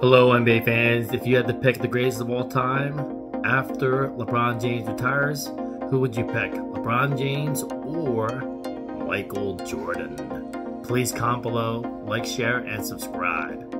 Hello, NBA fans. If you had to pick the greatest of all time after LeBron James retires, who would you pick? LeBron James or Michael Jordan? Please comment below, like, share, and subscribe.